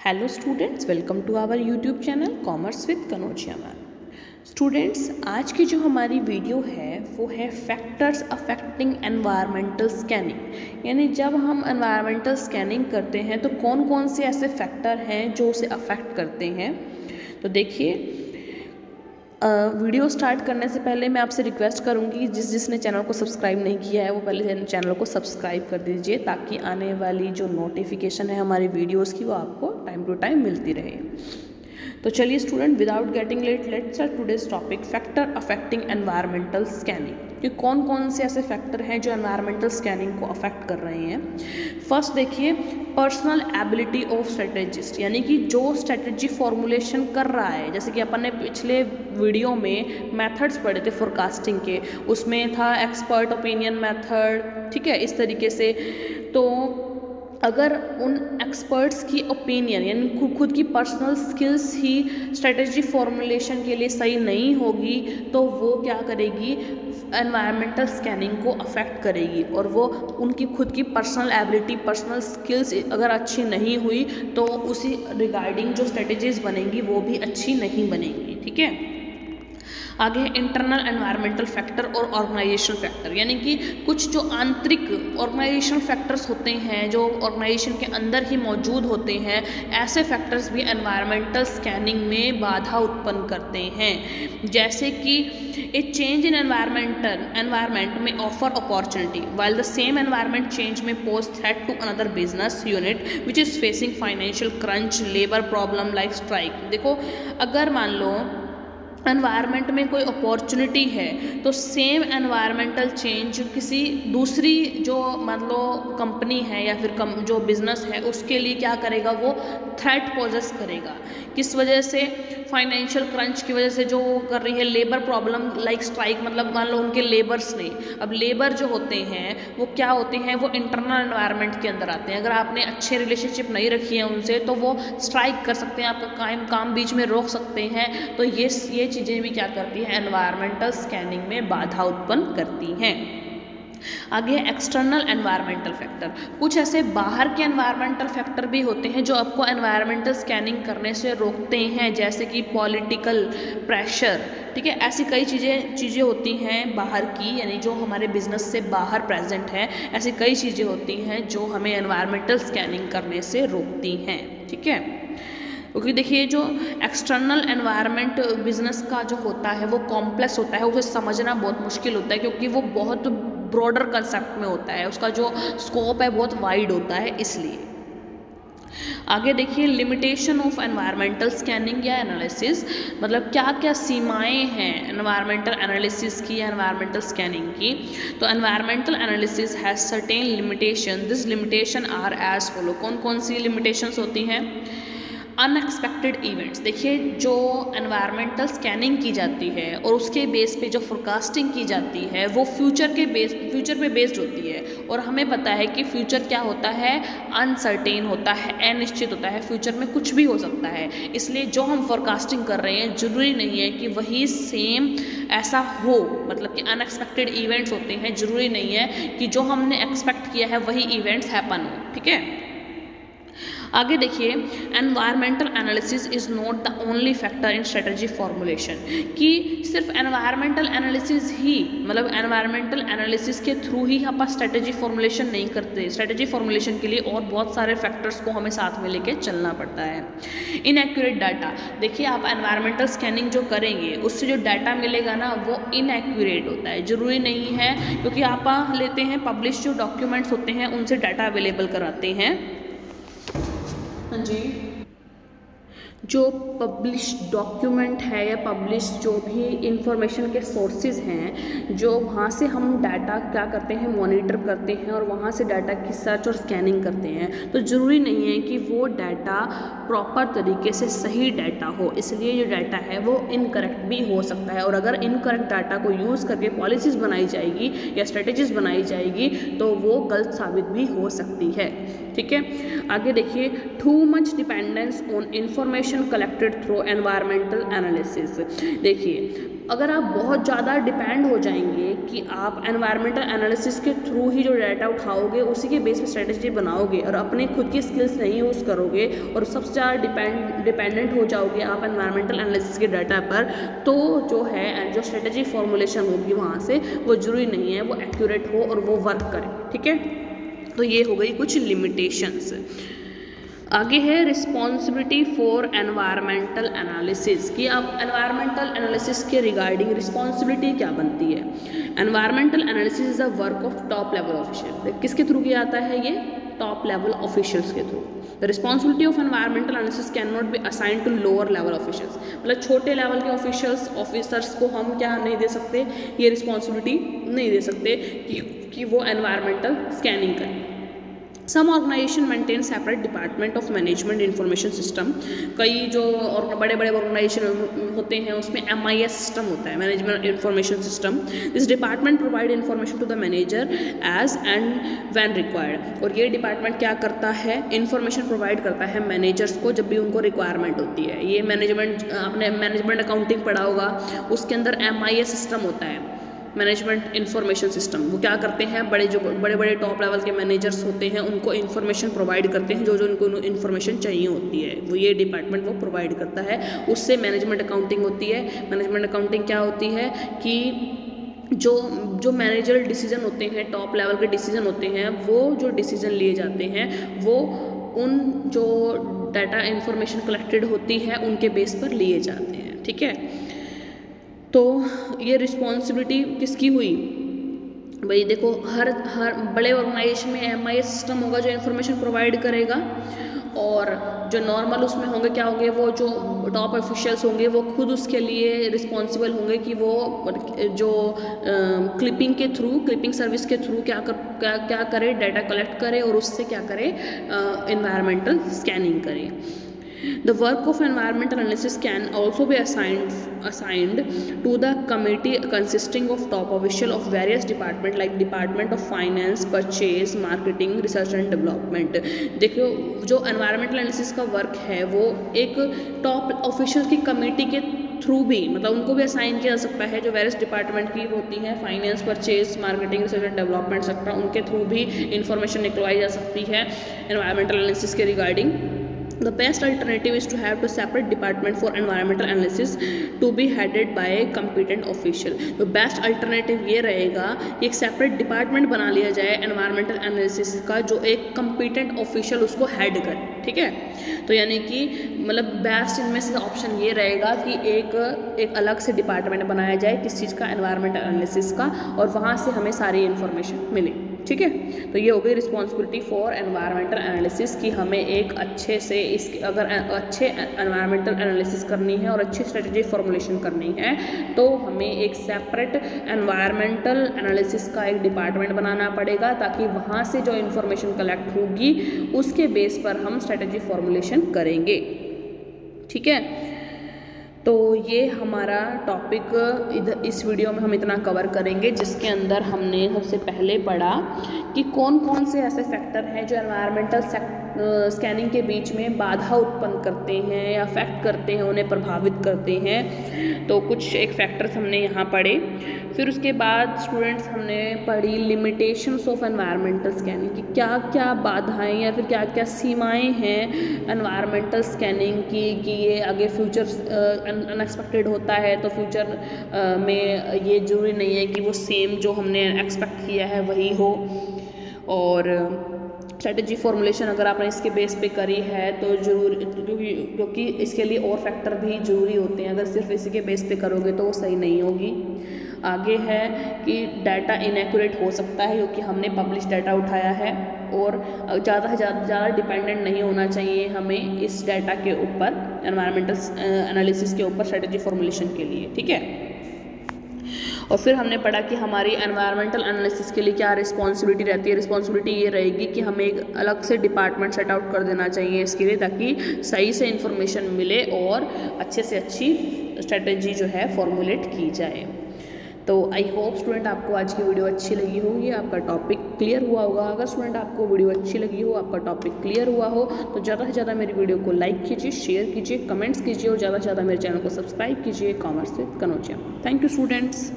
Hello students welcome to our YouTube channel commerce with Kanojia ma'am students आज की जो हमारी वीडियो है, वो है फैक्टर्स अफेक्टिंग एनवायरमेंटल स्कैनिंग यानी जब हम एनवायरमेंटल स्कैनिंग करते हैं तो कौन कौन से ऐसे फैक्टर हैं जो उसे अफेक्ट करते हैं? तो देखिए वीडियो स्टार्ट करने से पहले मैं आपसे रिक्वेस्ट करूँगी जिस जिसने चैनल को सब्सक्राइब नहीं किया है, वो पहले चैनल को सब्सक्राइब कर दीजिए ताकि आने वाली जो नोटिफिकेशन है हमारी वीडियोस की, वो आपको टाइम टू टाइम मिलती रहे। तो चलिए student without getting late let's today's topic factor affecting environmental scanning कि कौन कौन से ऐसे फैक्टर हैं जो एनवायरमेंटल स्कैनिंग को अफेक्ट कर रहे हैं? फ़र्स्ट देखिए पर्सनल एबिलिटी ऑफ़ स्ट्रेटेजिस्ट यानी कि जो स्ट्रेटेजी फॉर्मुलेशन कर रहा है, जैसे कि अपन ने पिछले वीडियो में मेथड्स पढ़े थे फोरकास्टिंग के, उसमें था एक्सपर्ट ओपिनियन मेथड ठीक है, इस तरीके से। तो अगर उन एक्सपर्ट्स की ओपिनियन यानी खुद की पर्सनल स्किल्स ही स्ट्रेटजी फॉर्मुलेशन के लिए सही नहीं होगी तो वो क्या करेगी? एनवायरमेंटल स्कैनिंग को अफेक्ट करेगी और वो उनकी खुद की पर्सनल एबिलिटी पर्सनल स्किल्स अगर अच्छी नहीं हुई तो उसी रिगार्डिंग जो स्ट्रेटजीज बनेंगी, वो भी अच्छी नहीं बनेंगी, ठीक है? आगे है इंटरनल एनवायरमेंटल फैक्टर और ऑर्गेनाइजेशनल फैक्टर यानी कि कुछ जो आंतरिक ऑर्गेनाइजेशनल फैक्टर्स होते हैं, जो ऑर्गेनाइजेशन के अंदर ही मौजूद होते हैं, ऐसे फैक्टर्स भी एनवायरमेंटल स्कैनिंग में बाधा उत्पन्न करते हैं। जैसे कि a change in environmental environment में offer opportunity while the same environment change में pose threat to another business unit which is facing financial crunch labour problem like strike देखो, अगर मान लो एनवायरनमेंट में कोई अपॉर्चुनिटी है तो सेम एनवायरमेंटल चेंज किसी दूसरी जो मान लो कंपनी है या फिर कम, जो बिज़नेस है, उसके लिए क्या करेगा, वो थ्रेट पोजेस करेगा। किस वजह से? फाइनेंशियल क्रंच की वजह से जो कर रही है लेबर प्रॉब्लम लाइक स्ट्राइक मतलब मान लो उनके लेबर्स ने। अब लेबर जो होते हैं, वो क्या होते हैं, वो इंटरनल एनवायरनमेंट के अंदर आते हैं। अगर आपने अच्छे रिलेशनशिप नहीं रखी है उनसे तो वो स्ट्राइक कर सकते हैं, आपका काम काम बीच में रोक सकते हैं। तो ये ये चीज़ें भी क्या करती हैं? एनवायरमेंटल स्कैनिंग में बाधा उत्पन्न करती हैं। आगे है एक्सटर्नल एनवायरमेंटल फैक्टर कुछ ऐसे बाहर के एनवायरमेंटल फैक्टर भी होते हैं जो आपको एनवायरमेंटल स्कैनिंग करने से रोकते हैं, जैसे कि पॉलिटिकल प्रेशर ठीक है? ऐसी कई चीज़ें चीज़ें होती हैं बाहर की, यानी जो हमारे बिज़नेस से बाहर प्रेजेंट है। ऐसी कई चीज़ें होती हैं जो हमें एनवायरमेंटल स्कैनिंग करने से रोकती हैं। ठीक है? क्योंकि देखिए जो एक्सटर्नल एनवायरनमेंट बिज़नेस का जो होता है, वो कॉम्प्लेक्स होता है, उसे समझना बहुत मुश्किल होता है क्योंकि वो बहुत ब्रॉडर कंसेप्ट में होता है। उसका जो स्कोप है बहुत वाइड होता है, इसलिए। आगे देखिए लिमिटेशन ऑफ़ एनवायरमेंटल स्कैनिंग या एनालिसिस मतलब क्या क्या सीमाएँ हैं एनवायरमेंटल एनालिसिस की या एनवायरमेंटल स्कैनिंग की? तो environmental analysis has certain limitation this limitation are as follow कौन कौन सी लिमिटेशंस होती हैं? अनएक्सपेक्टेड इवेंट्स देखिए, जो एनवायरमेंटल स्कैनिंग की जाती है और उसके बेस पे जो फोरकास्टिंग की जाती है, वो फ्यूचर के बेस फ्यूचर पे बेस्ड होती है। और हमें पता है कि फ्यूचर क्या होता है? अनसर्टेन होता है, अनिश्चित होता है। फ्यूचर में कुछ भी हो सकता है। इसलिए जो हम फोरकास्टिंग कर रहे हैं, ज़रूरी नहीं है कि वही सेम ऐसा हो। मतलब कि अनएक्सपेक्टेड इवेंट्स होते हैं, ज़रूरी नहीं है कि जो हमने एक्सपेक्ट किया है, वही इवेंट्स हैपन हो। ठीक है? आगे देखिए environmental analysis is not the only factor in strategy formulation कि सिर्फ़ एनवायरमेंटल एनालिसिस ही मतलब एनवायरमेंटल एनालिसिस के थ्रू ही आप स्ट्रेटजी फॉर्मुलेशन नहीं करते। स्ट्रेटजी फॉर्मुलेशन के लिए और बहुत सारे फैक्टर्स को हमें साथ में लेके चलना पड़ता है। इनएक्यूरेट डाटा देखिए, आप एनवायरमेंटल स्कैनिंग जो करेंगे, उससे जो डाटा मिलेगा ना, वो इनएक्यूरेट होता है। ज़रूरी नहीं है, क्योंकि आप लेते हैं पब्लिश जो डॉक्यूमेंट्स होते हैं, उनसे डाटा अवेलेबल कराते हैं। हाँ जी जो पब्लिश डॉक्यूमेंट है या पब्लिश जो भी इंफॉर्मेशन के सोर्सेज हैं, जो वहाँ से हम डाटा क्या करते हैं मॉनिटर करते हैं और वहाँ से डाटा की सर्च और स्कैनिंग करते हैं तो ज़रूरी नहीं है कि वो डाटा प्रॉपर तरीके से सही डाटा हो। इसलिए जो डाटा है, वो इनकरेक्ट भी हो सकता है और अगर इनकरेक्ट डाटा को यूज़ करके पॉलिसीज़ बनाई जाएगी या स्ट्रेटजीज बनाई जाएगी तो वो गलत साबित भी हो सकती है। ठीक है? आगे देखिए too much dependence on information collected through environmental analysis देखिए, अगर आप बहुत ज़्यादा डिपेंड हो जाएँगे कि आप एनवायरमेंटल एनालिसिस के थ्रू ही जो डाटा उठाओगे, उसी के बेस पे स्ट्रेटजी बनाओगे और अपने खुद की स्किल्स नहीं यूज़ करोगे और सबसे ज़्यादा डिपेंड डिपेंडेंट हो जाओगे आप एनवायरमेंटल एनालिसिस के डाटा पर तो जो है जो स्ट्रेटजी फॉर्मुलेशन होगी वहाँ से वो ज़रूरी नहीं है, वो एक्यूरेट हो और वो वर्क करे, ठीक है? तो ये हो गई कुछ लिमिटेशंस आगे है रिस्पॉन्सिबिलिटी फॉर एनवायरमेंटल एनालिसिस कि अब एनवायरमेंटल एनालिसिस के रिगार्डिंग रिस्पॉन्सिबिलिटी क्या बनती है? Environmental analysis is the work of top level official किसके थ्रू किया जाता है ये? टॉप लेवल ऑफिशियल्स के through the responsibility of environmental analysis can not be assign to lower level officials मतलब छोटे लेवल के ऑफिशियल्स ऑफिसर्स को हम क्या नहीं दे सकते? ये रिस्पॉन्सिबिलिटी नहीं दे सकते कि, कि वो एनवायरमेंटल स्कैनिंग करें। Some organisation maintain separate department of management information system कई जो और बड़े बड़े ऑर्गेनाइजेशन होते हैं, उसमें एम आई एस सिस्टम होता है management information system this department provide information to the manager as and when required और ये डिपार्टमेंट क्या करता है? इन्फॉर्मेशन प्रोवाइड करता है मैनेजर्स को जब भी उनको रिक्वायरमेंट होती है. ये मैनेजमेंट आपने मैनेजमेंट अकाउंटिंग पढ़ा होगा, उसके अंदर एम आई एस सिस्टम होता है। मैनेजमेंट इन्फॉर्मेशन सिस्टम वो क्या करते हैं? बड़े जो बड़े बड़े टॉप लेवल के मैनेजर्स होते हैं, उनको इन्फॉर्मेशन प्रोवाइड करते हैं, जो जो उनको इन्फॉर्मेशन चाहिए होती है। वो ये डिपार्टमेंट वो प्रोवाइड करता है। उससे मैनेजमेंट अकाउंटिंग होती है। मैनेजमेंट अकाउंटिंग क्या होती है? कि जो जो मैनेजर डिसीज़न होते हैं टॉप लेवल के डिसीज़न होते हैं, वो जो डिसीज़न लिए जाते हैं, वो उन जो डाटा इन्फॉर्मेशन कलेक्टेड होती है, उनके बेस पर लिए जाते हैं। ठीक है? तो ये रिस्पॉन्सिबिलिटी किसकी हुई? भाई देखो, हर हर बड़े ऑर्गेनाइजेशन में एम सिस्टम होगा जो इन्फॉर्मेशन प्रोवाइड करेगा और जो नॉर्मल उसमें होंगे, क्या होंगे, वो जो टॉप ऑफिशियल्स होंगे, वो खुद उसके लिए रिस्पॉन्सिबल होंगे कि वो जो क्लिपिंग के थ्रू क्लिपिंग सर्विस के थ्रू क्या कर, क्या क्या करे डाटा कलेक्ट करे और उससे क्या करे इन्वायरमेंटल स्कैनिंग करे। The work of environmental analysis can also भी assigned assigned to the committee consisting of top official of various department like department of finance purchase marketing research and development देखियो जो environmental analysis का work है, वो एक top official की committee के through भी मतलब उनको भी असाइन किया जा सकता है, जो वेरियस डिपार्टमेंट की होती है finance purchase marketing research and development sector उनके थ्रू भी इंफॉर्मेशन निकलवाई जा सकती है एनवायरमेंटल एनालिसिस के regarding The best alternative is to have a separate department for environmental analysis to be headed by a competent official. तो best alternative ये रहेगा एक separate department बना लिया जाए environmental analysis का जो एक competent official उसको head करे ठीक है तो यानी कि मतलब बेस्ट इनमें से ऑप्शन ये रहेगा कि एक एक अलग से डिपार्टमेंट बनाया जाए किस चीज़ का एनवायरमेंटल एनालिसिस का और वहाँ से हमें सारी इन्फॉर्मेशन मिले ठीक है? तो ये हो गई रिस्पॉन्सिबिलिटी फॉर एनवायरमेंटल एनालिसिस कि हमें एक अच्छे से इस, अगर अच्छे एनवायरमेंटल एनालिसिस करनी है और अच्छी स्ट्रेटजी फॉर्मुलेशन करनी है तो हमें एक सेपरेट एनवायरमेंटल एनालिसिस का एक डिपार्टमेंट बनाना पड़ेगा ताकि वहाँ से जो इन्फॉर्मेशन कलेक्ट होगी, उसके बेस पर हम स्ट्रेटजी फॉर्मुलेशन करेंगे। ठीक है? तो ये हमारा टॉपिक इधर इस वीडियो में हम इतना कवर करेंगे, जिसके अंदर हमने सबसे पहले पढ़ा कि कौन कौन से ऐसे फैक्टर हैं जो एनवायरमेंटल स्कैनिंग के बीच में बाधा उत्पन्न करते हैं या अफेक्ट करते हैं, उन्हें प्रभावित करते हैं। तो कुछ एक फैक्टर्स हमने यहाँ पढ़े। फिर उसके बाद स्टूडेंट्स हमने पढ़ी लिमिटेशंस ऑफ़ एनवायरमेंटल स्कैनिंग की। क्या क्या बाधाएँ या फिर क्या क्या सीमाएँ हैं एनवायरमेंटल स्कैनिंग की, कि ये आगे फ्यूचर अनएक्सपेक्टेड होता है तो फ्यूचर में ये ज़रूरी नहीं है कि वो सेम जो हमने एक्सपेक्ट किया है वही हो। और स्ट्रेटजी फॉर्मुलेशन अगर आपने इसके बेस पे करी है तो ज़रूर, क्योंकि क्योंकि इसके लिए और फैक्टर भी ज़रूरी होते हैं। अगर सिर्फ़ इसी के बेस पे करोगे तो वो सही नहीं होगी। आगे है कि डाटा इनएक्यूरेट हो सकता है, क्योंकि हमने पब्लिश डाटा उठाया है और ज़्यादा से ज़्यादा डिपेंडेंट नहीं होना चाहिए हमें इस डाटा के ऊपर एनवायरमेंटल एनालिसिस के ऊपर स्ट्रेटजी फॉर्मुलेशन के लिए। ठीक है? और फिर हमने पढ़ा कि हमारी एनवायरमेंटल एनालिसिस के लिए क्या रिस्पॉन्सिबिलिटी रहती है। रिस्पॉन्सिबिलिटी ये रहेगी कि हमें एक अलग से डिपार्टमेंट सेट आउट कर देना चाहिए इसके लिए ताकि सही से इन्फॉर्मेशन मिले और अच्छे से अच्छी स्ट्रेटजी जो है फॉर्मुलेट की जाए। तो आई होप स्टूडेंट आपको आज की वीडियो अच्छी लगी होगी। आपका टॉपिक क्लियर हुआ होगा। अगर स्टूडेंट आपको वीडियो अच्छी लगी हो, आपका टॉपिक क्लियर हुआ हो तो ज़्यादा से ज़्यादा मेरी वीडियो को लाइक कीजिए शेयर कीजिए कमेंट्स कीजिए और ज़्यादा से ज़्यादा मेरे चैनल को सब्सक्राइब कीजिए। Commerce with Kanojia thank you students